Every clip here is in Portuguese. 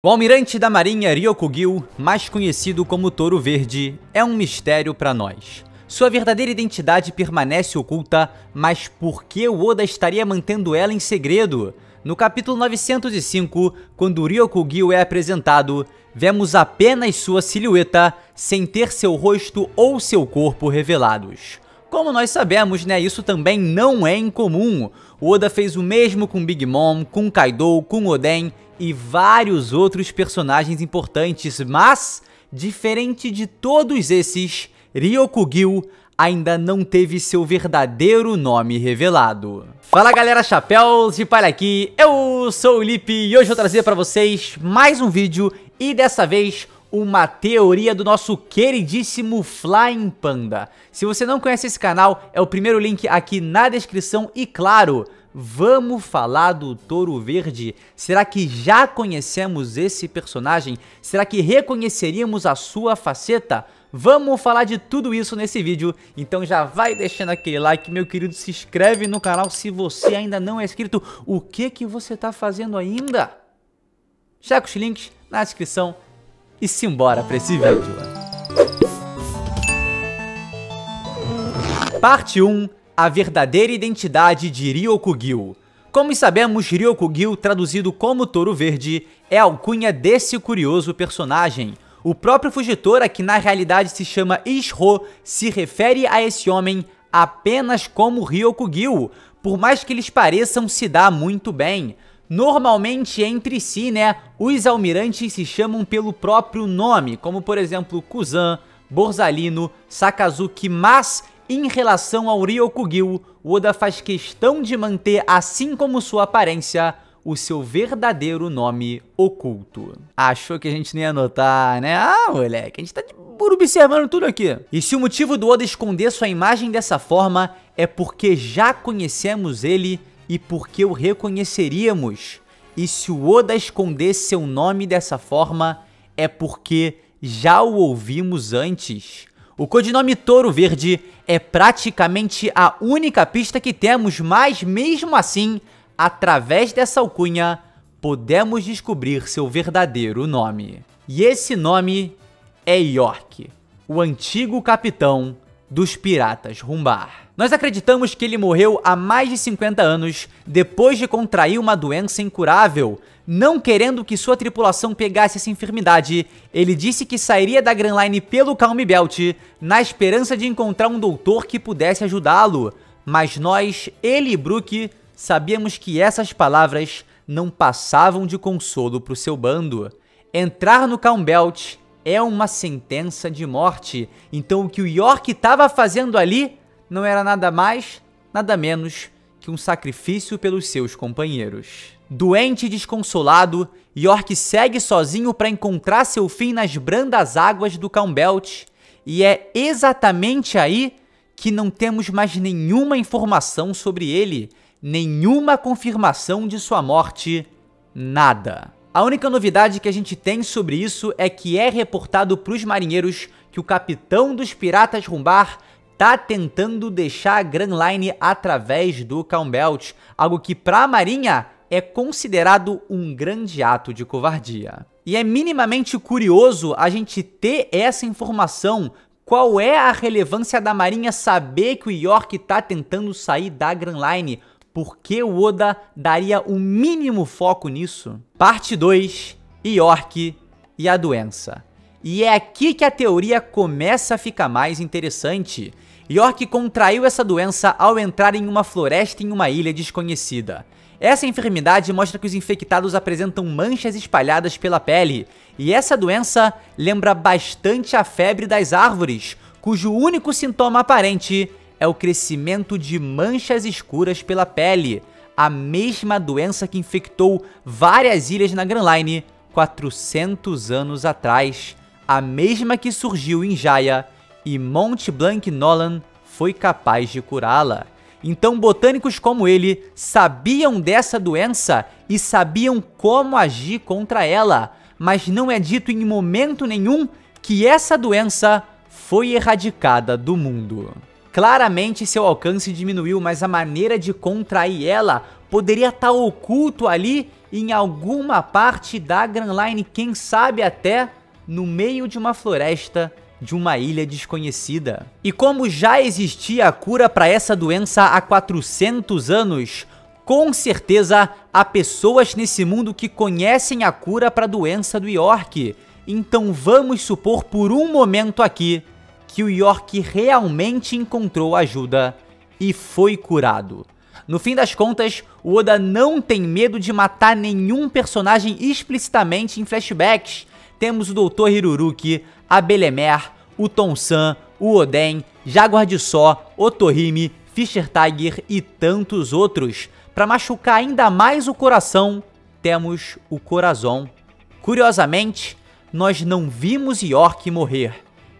O almirante da marinha Ryokugil, mais conhecido como Touro Verde, é um mistério para nós. Sua verdadeira identidade permanece oculta, mas por que o Oda estaria mantendo ela em segredo? No capítulo 905, quando Ryokugil é apresentado, vemos apenas sua silhueta, sem ter seu rosto ou seu corpo revelados. Como nós sabemos, né, isso também não é incomum. O Oda fez o mesmo com Big Mom, com Kaido, com Oden e vários outros personagens importantes, mas, diferente de todos esses, Ryokugil ainda não teve seu verdadeiro nome revelado. Fala galera, chapéus de palha aqui, eu sou o Lipe e hoje eu vou trazer para vocês mais um vídeo e dessa vez uma teoria do nosso queridíssimo Flying Panda. Se você não conhece esse canal, é o primeiro link aqui na descrição e claro, Vamos falar do Touro Verde? Será que já conhecemos esse personagem? Será que reconheceríamos a sua faceta? Vamos falar de tudo isso nesse vídeo, então já vai deixando aquele like, meu querido, se inscreve no canal se você ainda não é inscrito. O que que você tá fazendo ainda? Checa os links na descrição e simbora pra esse vídeo. Parte 1 a verdadeira identidade de Ryokugil. Como sabemos, Ryokugil, traduzido como Touro Verde, é a alcunha desse curioso personagem. O próprio Fugitora, que na realidade se chama Isho, se refere a esse homem apenas como Ryokugil, por mais que eles pareçam se dar muito bem. Normalmente entre si, né, os almirantes se chamam pelo próprio nome, como por exemplo Kuzan, Borsalino, Sakazuki, mas em relação ao Ryokugil, Oda faz questão de manter, assim como sua aparência, o seu verdadeiro nome oculto. Achou que a gente nem ia notar, né? Ah, moleque, a gente tá por observando tudo aqui. E se o motivo do Oda esconder sua imagem dessa forma é porque já conhecemos ele e porque o reconheceríamos. E se o Oda esconder seu nome dessa forma é porque já o ouvimos antes. O codinome Touro Verde é praticamente a única pista que temos, mas mesmo assim, através dessa alcunha, podemos descobrir seu verdadeiro nome. E esse nome é York, o antigo capitão dos piratas Rumbar. Nós acreditamos que ele morreu há mais de 50 anos depois de contrair uma doença incurável. Não querendo que sua tripulação pegasse essa enfermidade, ele disse que sairia da Grand Line pelo Calm Belt na esperança de encontrar um doutor que pudesse ajudá-lo. Mas nós, ele e Brook, sabíamos que essas palavras não passavam de consolo para o seu bando. Entrar no Calm Belt é uma sentença de morte. Então o que o York estava fazendo ali não era nada mais, nada menos que um sacrifício pelos seus companheiros. Doente e desconsolado, York segue sozinho para encontrar seu fim nas brandas águas do Belt e é exatamente aí que não temos mais nenhuma informação sobre ele, nenhuma confirmação de sua morte, nada. A única novidade que a gente tem sobre isso é que é reportado para os marinheiros que o capitão dos piratas Rumbar tá tentando deixar a Grand Line através do Calm Belt, algo que para a marinha é considerado um grande ato de covardia. E é minimamente curioso a gente ter essa informação qual é a relevância da Marinha saber que o York está tentando sair da Grand Line? por que o Oda daria o mínimo foco nisso? Parte 2, York e a doença. E é aqui que a teoria começa a ficar mais interessante. York contraiu essa doença ao entrar em uma floresta em uma ilha desconhecida. Essa enfermidade mostra que os infectados apresentam manchas espalhadas pela pele, e essa doença lembra bastante a febre das árvores, cujo único sintoma aparente é o crescimento de manchas escuras pela pele, a mesma doença que infectou várias ilhas na Grand Line 400 anos atrás, a mesma que surgiu em Jaya e Mont Blanc Nolan foi capaz de curá-la. Então botânicos como ele sabiam dessa doença e sabiam como agir contra ela, mas não é dito em momento nenhum que essa doença foi erradicada do mundo. Claramente seu alcance diminuiu, mas a maneira de contrair ela poderia estar tá oculto ali em alguma parte da Grand Line, quem sabe até no meio de uma floresta de uma ilha desconhecida. E como já existia a cura para essa doença há 400 anos, com certeza há pessoas nesse mundo que conhecem a cura para a doença do York. Então vamos supor por um momento aqui que o York realmente encontrou ajuda e foi curado. No fim das contas, o Oda não tem medo de matar nenhum personagem explicitamente em flashbacks. Temos o Dr. Hiruruki, a Belemer, o Tonsan, o Oden, Jaguar de Só, Otohime, Fischer Tiger e tantos outros. Para machucar ainda mais o coração, temos o Corazon. Curiosamente, nós não vimos York morrer,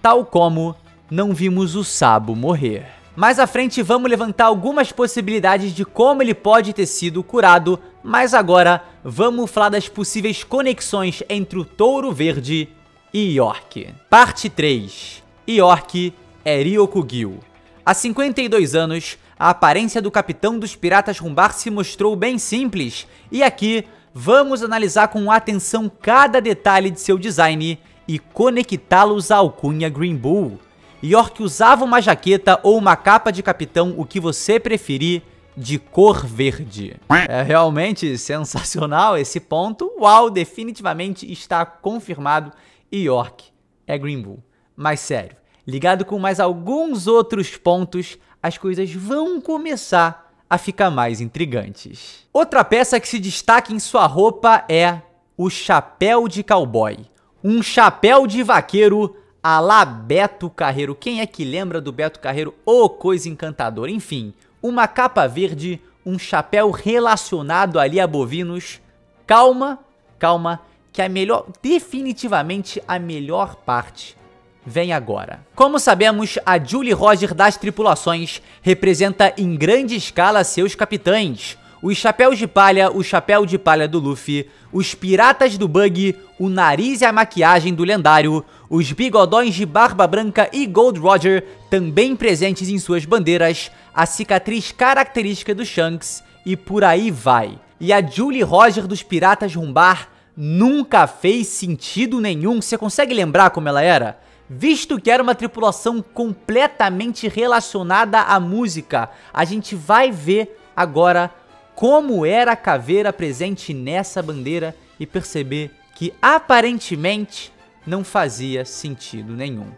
tal como não vimos o Sabo morrer. Mais à frente vamos levantar algumas possibilidades de como ele pode ter sido curado, mas agora vamos falar das possíveis conexões entre o Touro Verde e York. Parte 3. York é Ryokugyu. Há 52 anos, a aparência do capitão dos piratas Rumbar se mostrou bem simples, e aqui vamos analisar com atenção cada detalhe de seu design e conectá-los à alcunha Green Bull. York usava uma jaqueta ou uma capa de capitão, o que você preferir, de cor verde. É realmente sensacional esse ponto. Uau, definitivamente está confirmado. York é Green Bull. Mas sério, ligado com mais alguns outros pontos, as coisas vão começar a ficar mais intrigantes. Outra peça que se destaca em sua roupa é o chapéu de cowboy. Um chapéu de vaqueiro a lá Beto Carreiro. Quem é que lembra do Beto Carreiro? Ô, oh, coisa encantadora. Enfim, uma capa verde, um chapéu relacionado ali a bovinos. Calma, calma, que a melhor, definitivamente a melhor parte vem agora. Como sabemos, a Julie Roger das tripulações representa em grande escala seus capitães, os chapéus de palha, o chapéu de palha do Luffy, os piratas do Bug, o nariz e a maquiagem do lendário, os bigodões de Barba Branca e Gold Roger, também presentes em suas bandeiras, a cicatriz característica do Shanks e por aí vai. E a Julie Roger dos Piratas Rumbar nunca fez sentido nenhum, você consegue lembrar como ela era? Visto que era uma tripulação completamente relacionada à música, a gente vai ver agora como era a caveira presente nessa bandeira e perceber que aparentemente não fazia sentido nenhum.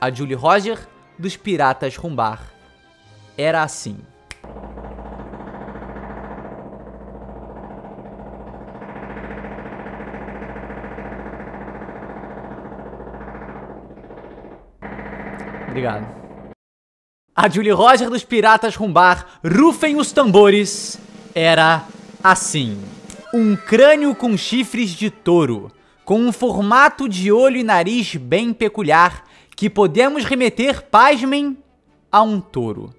A Julie Roger dos Piratas Rumbar era assim. Obrigado. A Julie Roger dos Piratas Rumbar, rufem os tambores era assim: um crânio com chifres de touro, com um formato de olho e nariz bem peculiar, que podemos remeter, pasmem, a um touro.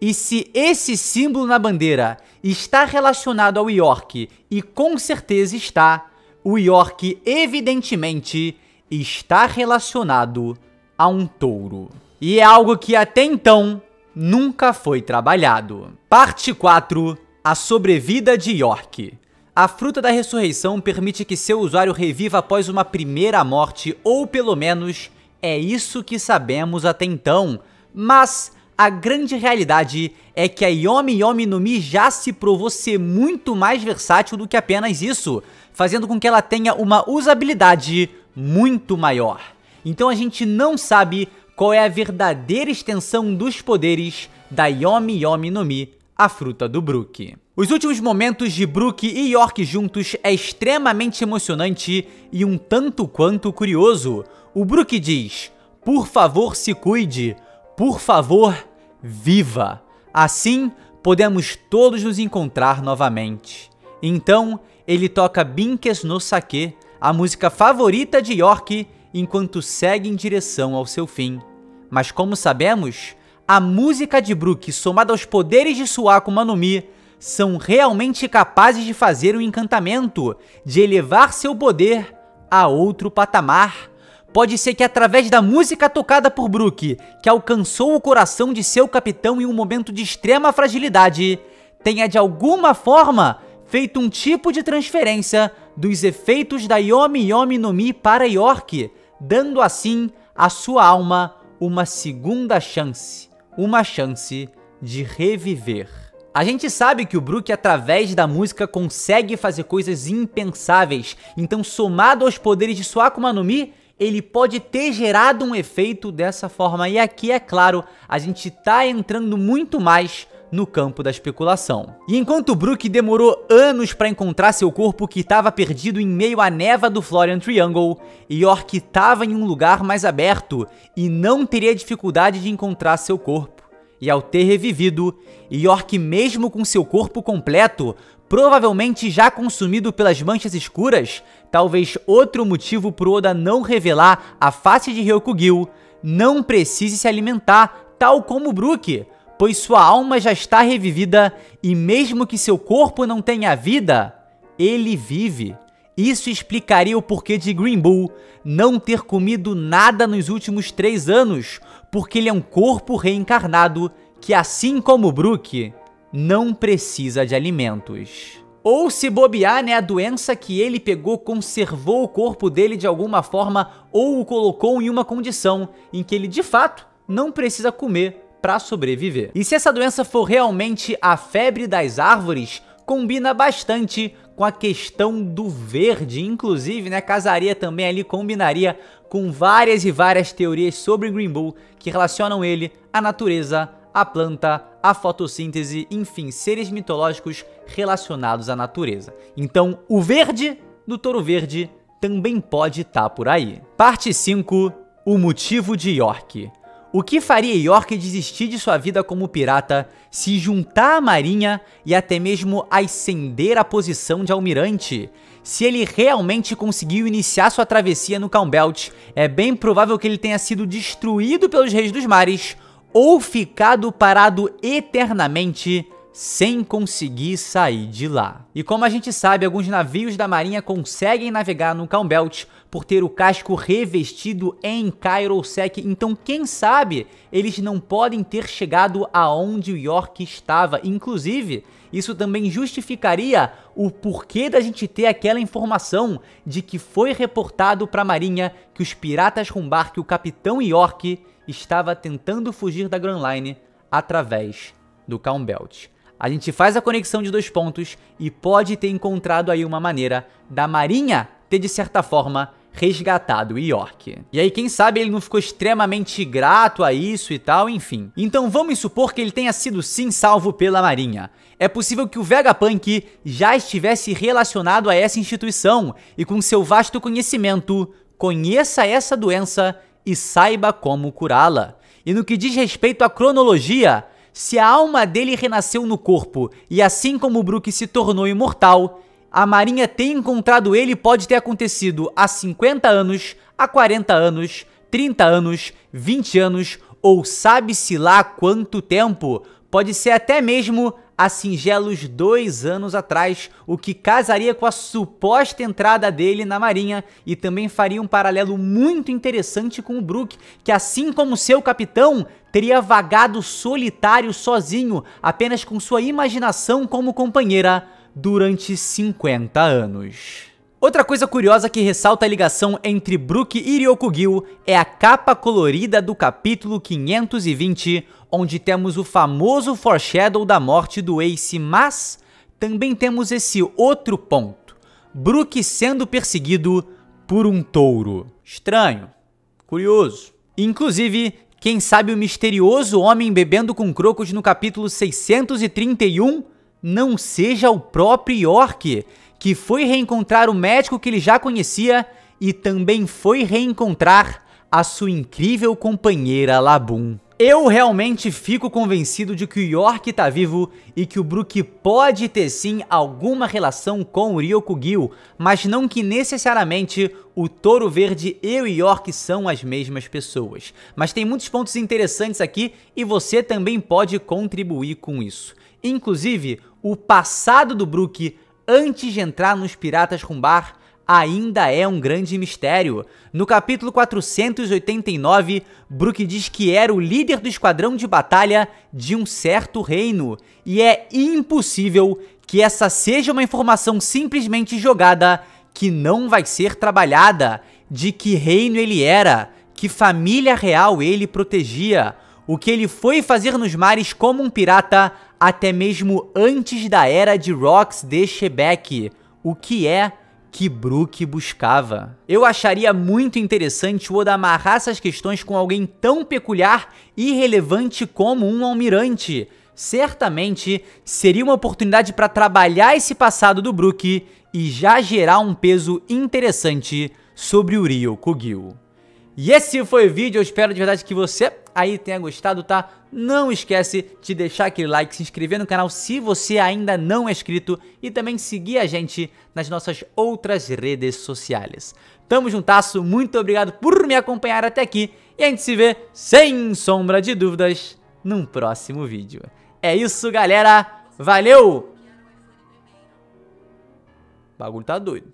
E se esse símbolo na bandeira está relacionado ao York, e com certeza está, o York evidentemente está relacionado a um touro. E é algo que até então nunca foi trabalhado. Parte 4 a sobrevida de York. A fruta da ressurreição permite que seu usuário reviva após uma primeira morte, ou pelo menos é isso que sabemos até então. Mas a grande realidade é que a Yomi Yomi no Mi já se provou ser muito mais versátil do que apenas isso, fazendo com que ela tenha uma usabilidade muito maior. Então a gente não sabe qual é a verdadeira extensão dos poderes da Yomi Yomi no Mi a fruta do Brook. Os últimos momentos de Brook e York juntos é extremamente emocionante e um tanto quanto curioso. O Brook diz, por favor se cuide, por favor viva. Assim podemos todos nos encontrar novamente. Então ele toca Binkes no Sake, a música favorita de York, enquanto segue em direção ao seu fim. Mas como sabemos, a música de Brook somada aos poderes de sua Akuma no Mi são realmente capazes de fazer o um encantamento, de elevar seu poder a outro patamar. Pode ser que através da música tocada por Brook, que alcançou o coração de seu capitão em um momento de extrema fragilidade, tenha de alguma forma feito um tipo de transferência dos efeitos da Yomi Yomi no Mi para York, dando assim à sua alma uma segunda chance, uma chance de reviver. A gente sabe que o Brook, através da música, consegue fazer coisas impensáveis, então somado aos poderes de sua Akuma no Mi, ele pode ter gerado um efeito dessa forma. E aqui, é claro, a gente tá entrando muito mais no campo da especulação. E enquanto Brook demorou anos para encontrar seu corpo que estava perdido em meio à neva do Florian Triangle, York estava em um lugar mais aberto e não teria dificuldade de encontrar seu corpo. E ao ter revivido, York mesmo com seu corpo completo, provavelmente já consumido pelas manchas escuras, talvez outro motivo pro Oda não revelar a face de Ryokugil, não precise se alimentar, tal como Brook, pois sua alma já está revivida e mesmo que seu corpo não tenha vida, ele vive. Isso explicaria o porquê de Green Bull não ter comido nada nos últimos três anos, porque ele é um corpo reencarnado que, assim como Brook, não precisa de alimentos. Ou se bobear, né, a doença que ele pegou conservou o corpo dele de alguma forma ou o colocou em uma condição em que ele de fato não precisa comer para sobreviver. E se essa doença for realmente a febre das árvores, combina bastante com a questão do verde, inclusive, né, casaria também ali, combinaria com várias e várias teorias sobre Green Bull que relacionam ele à natureza, à planta, à fotossíntese, enfim, seres mitológicos relacionados à natureza. Então, o verde do touro verde também pode estar tá por aí. Parte 5, o motivo de York. O que faria York desistir de sua vida como pirata, se juntar à marinha e até mesmo ascender à posição de almirante? Se ele realmente conseguiu iniciar sua travessia no Calm Belt, é bem provável que ele tenha sido destruído pelos Reis dos Mares ou ficado parado eternamente sem conseguir sair de lá. E como a gente sabe, alguns navios da marinha conseguem navegar no Calm Belt por ter o casco revestido em Kairosek, então quem sabe eles não podem ter chegado aonde o York estava. Inclusive, isso também justificaria o porquê da gente ter aquela informação de que foi reportado para a marinha que os piratas rumbar que o capitão York estava tentando fugir da Grand Line através do Calm Belt a gente faz a conexão de dois pontos e pode ter encontrado aí uma maneira da Marinha ter de certa forma resgatado York. E aí, quem sabe ele não ficou extremamente grato a isso e tal, enfim. Então vamos supor que ele tenha sido sim salvo pela Marinha. É possível que o Vegapunk já estivesse relacionado a essa instituição e com seu vasto conhecimento conheça essa doença e saiba como curá-la. E no que diz respeito à cronologia, se a alma dele renasceu no corpo e assim como Brook se tornou imortal, a Marinha ter encontrado ele pode ter acontecido há 50 anos, há 40 anos, 30 anos, 20 anos ou sabe-se lá quanto tempo. Pode ser até mesmo há singelos dois anos atrás, o que casaria com a suposta entrada dele na Marinha e também faria um paralelo muito interessante com o Brook, que assim como seu capitão, teria vagado solitário sozinho, apenas com sua imaginação como companheira, durante 50 anos. Outra coisa curiosa que ressalta a ligação entre Brook e Ryokugil é a capa colorida do capítulo 520, onde temos o famoso foreshadow da morte do Ace, mas também temos esse outro ponto, Brook sendo perseguido por um touro. Estranho, curioso. Inclusive, quem sabe o misterioso homem bebendo com crocos no capítulo 631 não seja o próprio York, que foi reencontrar o médico que ele já conhecia e também foi reencontrar a sua incrível companheira Labum. Eu realmente fico convencido de que o York tá vivo e que o Brook pode ter sim alguma relação com o Ryokugil, mas não que necessariamente o Touro Verde e o York são as mesmas pessoas. Mas tem muitos pontos interessantes aqui e você também pode contribuir com isso. Inclusive, o passado do Brook antes de entrar nos Piratas Rumbar ainda é um grande mistério. No capítulo 489, Brook diz que era o líder do esquadrão de batalha de um certo reino, e é impossível que essa seja uma informação simplesmente jogada que não vai ser trabalhada, de que reino ele era, que família real ele protegia, o que ele foi fazer nos mares como um pirata até mesmo antes da era de Rox de Shebeck, o que é que Brook buscava. Eu acharia muito interessante o Oda amarrar essas questões com alguém tão peculiar e relevante como um almirante. Certamente seria uma oportunidade para trabalhar esse passado do Brook e já gerar um peso interessante sobre o Ryokugyu. E esse foi o vídeo, eu espero de verdade que você aí tenha gostado, tá? Não esquece de deixar aquele like, se inscrever no canal se você ainda não é inscrito e também seguir a gente nas nossas outras redes sociais. Tamo juntasso, muito obrigado por me acompanhar até aqui e a gente se vê, sem sombra de dúvidas, num próximo vídeo. É isso, galera. Valeu! O bagulho tá doido.